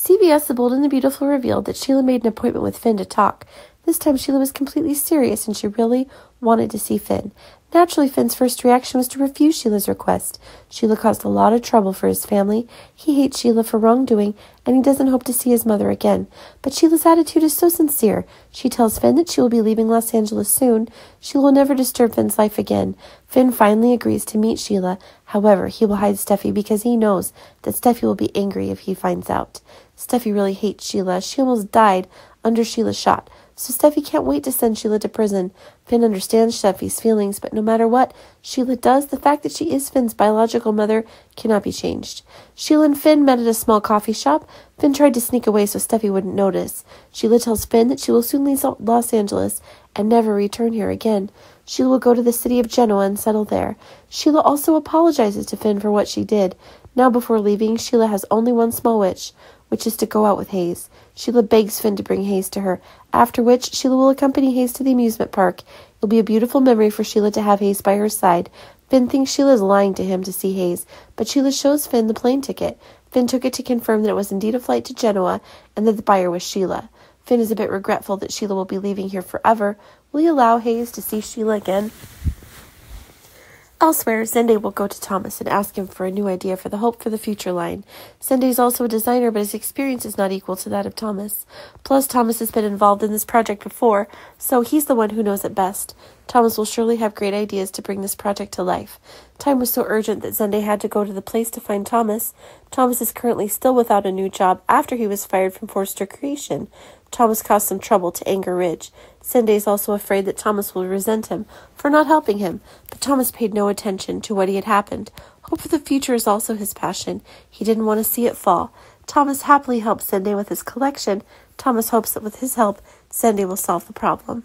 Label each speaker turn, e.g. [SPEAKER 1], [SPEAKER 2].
[SPEAKER 1] CBS The Bold and the Beautiful revealed that Sheila made an appointment with Finn to talk. This time, Sheila was completely serious and she really wanted to see Finn. Naturally, Finn's first reaction was to refuse Sheila's request. Sheila caused a lot of trouble for his family. He hates Sheila for wrongdoing, and he doesn't hope to see his mother again. But Sheila's attitude is so sincere. She tells Finn that she will be leaving Los Angeles soon. She will never disturb Finn's life again. Finn finally agrees to meet Sheila. However, he will hide Steffi because he knows that Steffi will be angry if he finds out. Steffi really hates Sheila. She almost died under Sheila's shot. So Steffi can't wait to send Sheila to prison. Finn understands Steffi's feelings, but no matter what Sheila does, the fact that she is Finn's biological mother cannot be changed. Sheila and Finn met at a small coffee shop. Finn tried to sneak away so Steffi wouldn't notice. Sheila tells Finn that she will soon leave Los Angeles and never return here again. Sheila will go to the city of Genoa and settle there. Sheila also apologizes to Finn for what she did. Now, before leaving, Sheila has only one small wish, which is to go out with Hayes. Sheila begs Finn to bring Hayes to her, after which Sheila will accompany Hayes to the amusement park. It will be a beautiful memory for Sheila to have Hayes by her side. Finn thinks Sheila is lying to him to see Hayes, but Sheila shows Finn the plane ticket. Finn took it to confirm that it was indeed a flight to Genoa and that the buyer was Sheila. Finn is a bit regretful that Sheila will be leaving here forever. Will he allow Hayes to see Sheila again? Elsewhere, Zende will go to Thomas and ask him for a new idea for the Hope for the Future line. Zende is also a designer, but his experience is not equal to that of Thomas. Plus, Thomas has been involved in this project before, so he's the one who knows it best. Thomas will surely have great ideas to bring this project to life. Time was so urgent that Zende had to go to the place to find Thomas. Thomas is currently still without a new job after he was fired from Forrester Creation. Thomas caused some trouble to Anger Ridge. Zende is also afraid that Thomas will resent him for not helping him, but Thomas paid no attention to what had happened. Hope for the future is also his passion. He didn't want to see it fall. Thomas happily helps Zende with his collection. Thomas hopes that with his help, Zende will solve the problem.